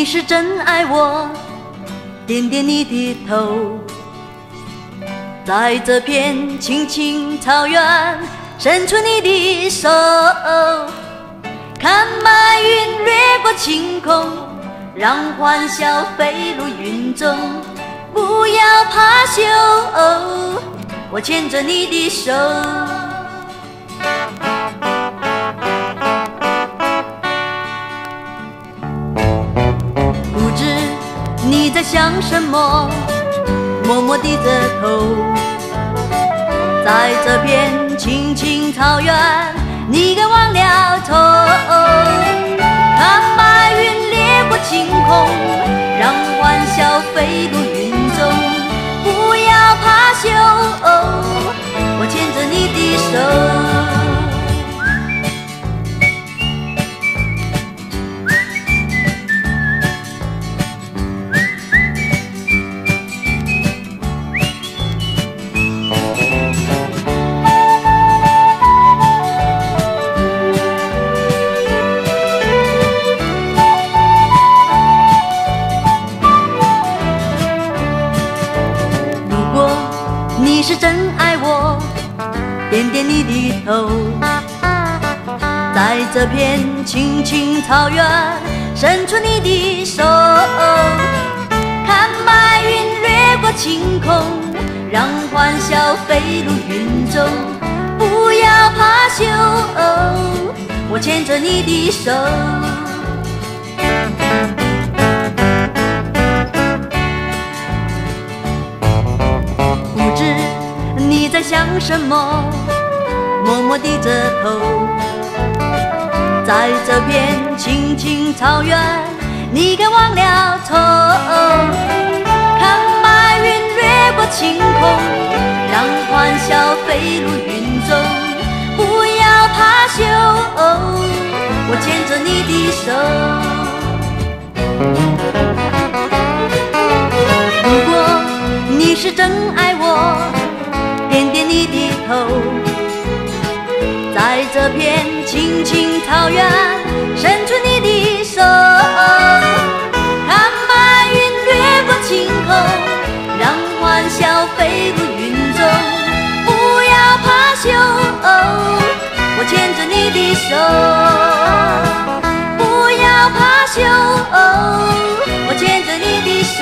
你是真爱我，点点你的头，在这片青青草原，伸出你的手，看白云掠过晴空，让欢笑飞入云中，不要怕羞，我牵着你的手。你在想什么？默默低着头，在这片青青草原，你该忘了愁。看白云掠过晴空，让欢笑飞入云中。不要怕羞，我牵着你的手。你是真爱我，点点你的头，在这片青青草原，伸出你的手，看白云掠过晴空，让欢笑飞入云中。不要怕羞，我牵着你的手。想什么？默默低着头，在这片青青草原，你该忘了愁。头，在这片青青草原，伸出你的手，看白云掠过晴空，让欢笑飞入云中。不要怕羞，我牵着你的手。不要怕羞，我牵着你的手。